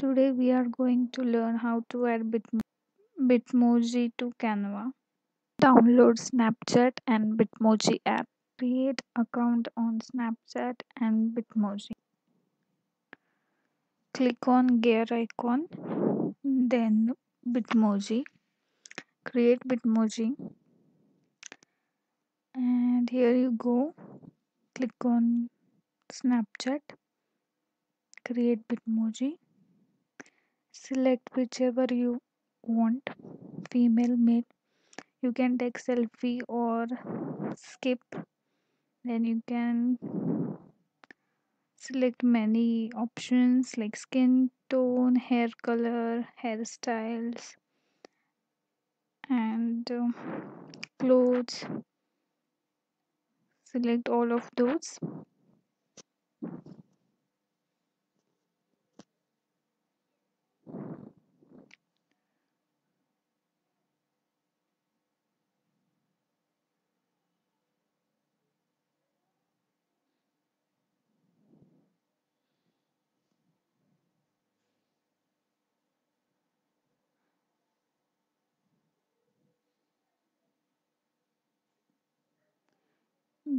Today we are going to learn how to add Bitmo- Bitmoji to Canva. Download Snapchat and Bitmoji app. Create account on Snapchat and Bitmoji. Click on gear icon, then Bitmoji. Create Bitmoji. And here you go. Click on Snapchat. Create Bitmoji. Select whichever you want, female, male. You can take selfie or skip. Then you can select many options like skin tone, hair color, hairstyles, and uh, clothes. Select all of those.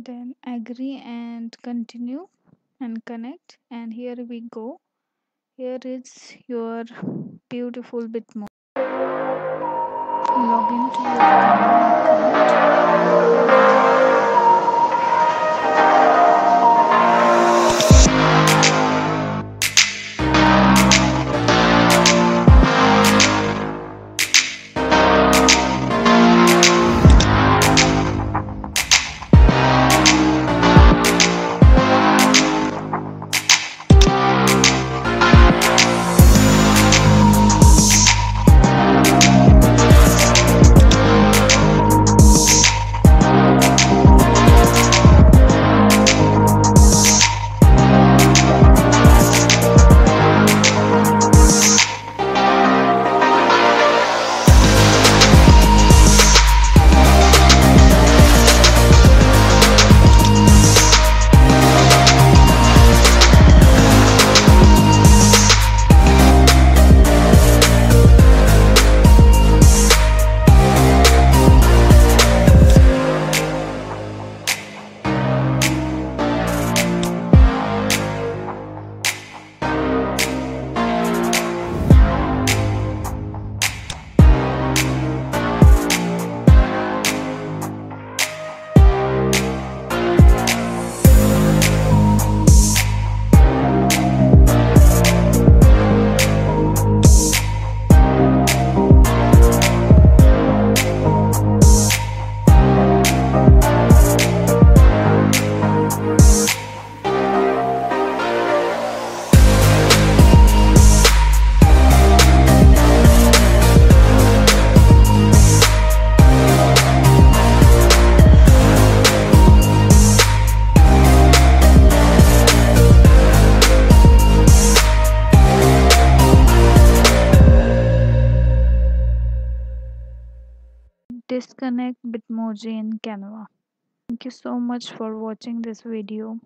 Then agree and continue and connect. And here we go. Here is your beautiful Bitmo. Log into your disconnect Bitmoji in Canva. Thank you so much for watching this video.